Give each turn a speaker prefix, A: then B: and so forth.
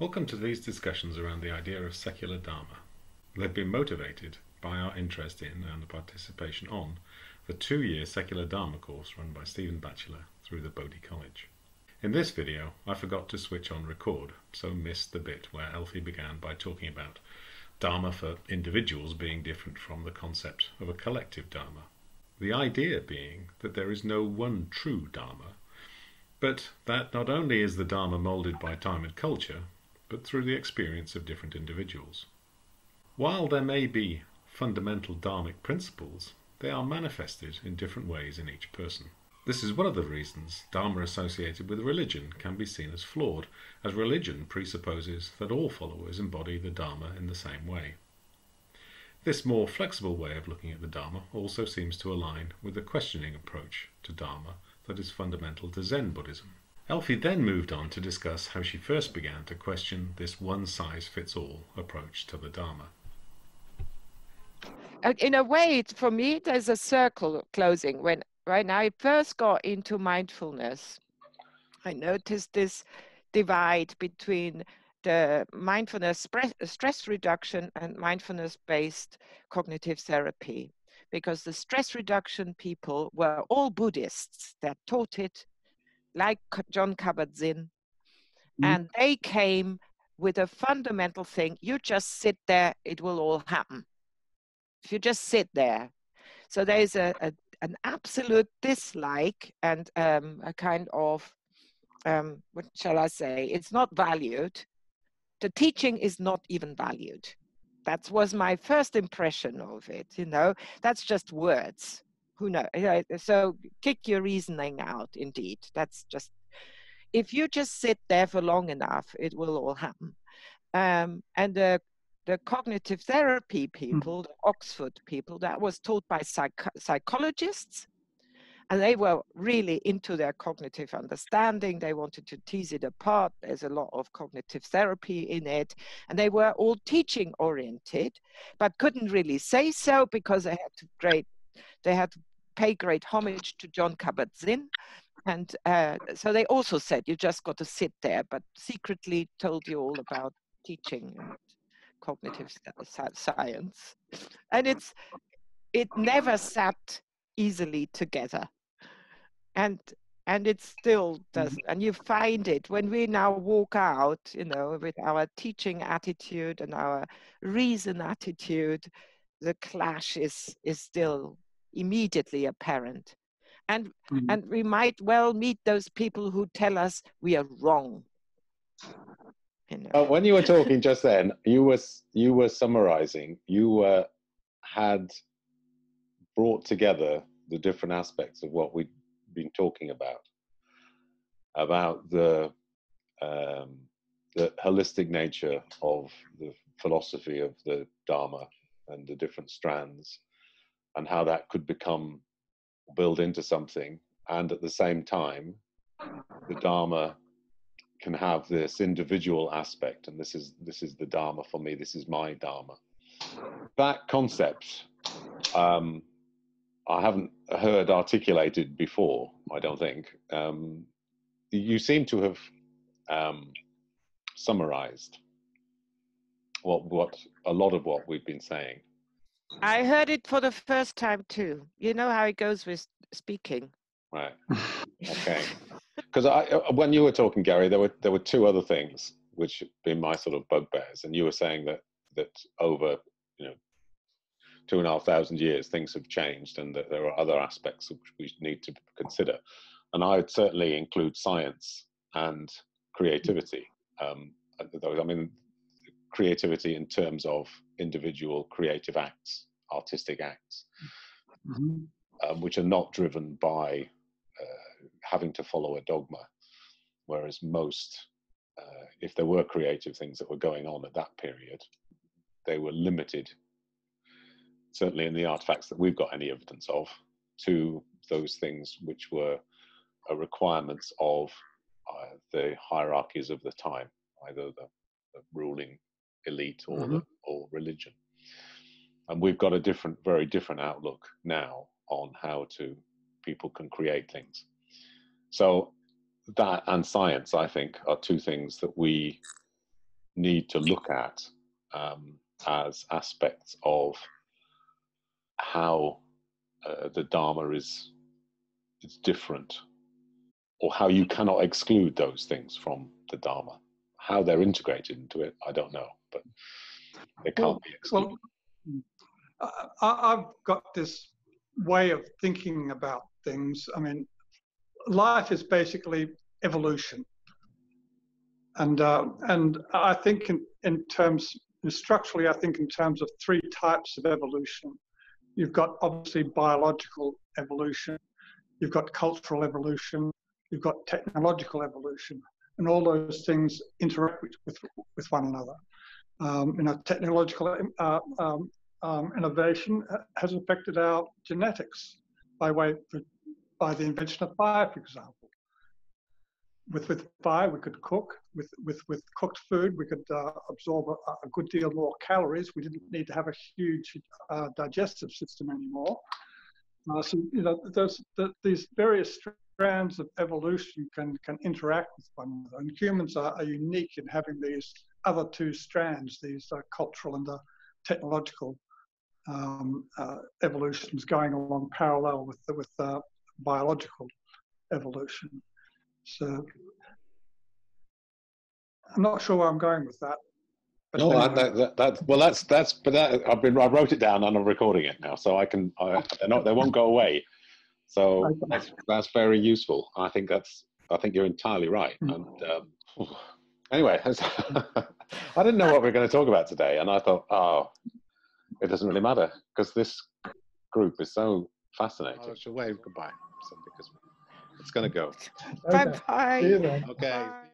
A: Welcome to these discussions around the idea of secular Dharma. They've been motivated by our interest in and participation on the two-year secular Dharma course run by Stephen Batchelor through the Bodhi College. In this video, I forgot to switch on record, so missed the bit where Elfie began by talking about Dharma for individuals being different from the concept of a collective Dharma. The idea being that there is no one true Dharma, but that not only is the Dharma moulded by time and culture, but through the experience of different individuals. While there may be fundamental Dharmic principles, they are manifested in different ways in each person. This is one of the reasons Dharma associated with religion can be seen as flawed, as religion presupposes that all followers embody the Dharma in the same way. This more flexible way of looking at the Dharma also seems to align with the questioning approach to Dharma that is fundamental to Zen Buddhism. Elfie then moved on to discuss how she first began to question this one-size-fits-all approach to the Dharma.
B: Uh, in a way, for me, there's a circle closing when right? Now I first got into mindfulness. I noticed this divide between the mindfulness stress reduction and mindfulness based cognitive therapy because the stress reduction people were all Buddhists that taught it, like Jon Kabat-Zinn, mm. and they came with a fundamental thing you just sit there, it will all happen. If you just sit there. So there is a, a an absolute dislike and um, a kind of um, what shall I say? It's not valued. The teaching is not even valued. That was my first impression of it. You know, that's just words. Who knows? So kick your reasoning out. Indeed, that's just. If you just sit there for long enough, it will all happen. Um, and the the cognitive therapy hmm. people, the Oxford people, that was taught by psych- psychologists. And they were really into their cognitive understanding. They wanted to tease it apart. There's a lot of cognitive therapy in it. And they were all teaching oriented, but couldn't really say so because they had to great, they had to pay great homage to Jon Kabat-Zinn. And uh, so they also said, you just got to sit there, but secretly told you all about teaching cognitive science and it's it never sat easily together and and it still does mm-hmm. and you find it when we now walk out you know with our teaching attitude and our reason attitude the clash is is still immediately apparent and mm-hmm. and we might well meet those people who tell us we are wrong
C: you know. uh, when you were talking just then, you were you were summarizing. You were had brought together the different aspects of what we've been talking about about the um, the holistic nature of the philosophy of the Dharma and the different strands, and how that could become build into something, and at the same time, the Dharma can have this individual aspect and this is this is the dharma for me this is my dharma. That concept um, i haven't heard articulated before i don't think. Um, you seem to have um, summarized what what a lot of what we've been saying
B: i heard it for the first time too. You know how it goes with speaking.
C: Right. Okay. Because I, uh, when you were talking, Gary, there were there were two other things which have been my sort of bugbears, and you were saying that that over you know two and a half thousand years things have changed, and that there are other aspects which we need to consider, and I would certainly include science and creativity. Um, I mean, creativity in terms of individual creative acts, artistic acts, mm-hmm. um, which are not driven by having to follow a dogma, whereas most, uh, if there were creative things that were going on at that period, they were limited, certainly in the artifacts that we've got any evidence of, to those things which were requirements of uh, the hierarchies of the time, either the, the ruling elite or mm-hmm. or religion. And we've got a different, very different outlook now on how to people can create things. So that and science, I think, are two things that we need to look at um, as aspects of how uh, the Dharma is is different, or how you cannot exclude those things from the Dharma. How they're integrated into it, I don't know, but they can't
D: Well-
C: be excluded.
D: Well, I, I've got this way of thinking about things. I mean, life is basically evolution, and uh, and I think in, in terms structurally, I think in terms of three types of evolution. You've got obviously biological evolution, you've got cultural evolution, you've got technological evolution, and all those things interact with, with one another. Um, you know, technological uh, um, um, innovation has affected our genetics by way by the invention of fire, for example. With with fire, we could cook. With with with cooked food, we could uh, absorb a, a good deal more calories. We didn't need to have a huge uh, digestive system anymore. Uh, so you know, those the, these various strands of evolution can can interact with one another, and humans are, are unique in having these other two strands, these uh, cultural and the technological um, uh, evolutions going along parallel with the, with uh, biological evolution. So I'm not sure where I'm going with that. but
C: No,
D: anyway.
C: that, that, that, well, that's that's. But that, I've been I wrote it down and I'm recording it now, so I can. I, they're not, they won't go away. So
D: Okay.
C: that's, that's very useful. I think that's. I think you're entirely right.
D: Hmm.
C: And um, anyway, I didn't know what we were going to talk about today, and I thought, oh, it doesn't really matter because this group is so fascinating. Oh, I should wave goodbye so because it's going to go.
B: Bye
D: Okay.
B: bye.
D: See you then.
C: Okay.
B: Bye.